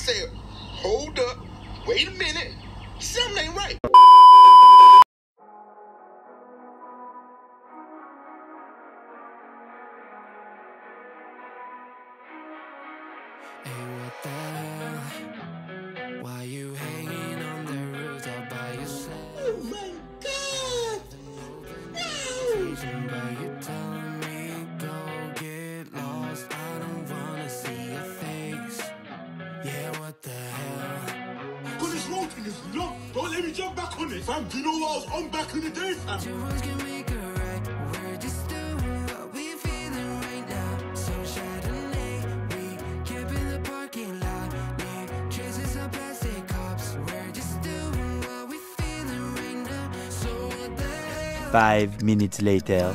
Said, hold up, wait a minute, something ain't right. Hey, what the hell? Why you this road thing is long. Don't let me jump back on it, fam. Do you know what I was on back in the day, fam? Two words can make it right. We're just doing what we feeling right now. So Chardonnay, we camp in the parking lot. Leave traces of plastic cups. We're just doing what we feeling right now. So what the hell? Five minutes later.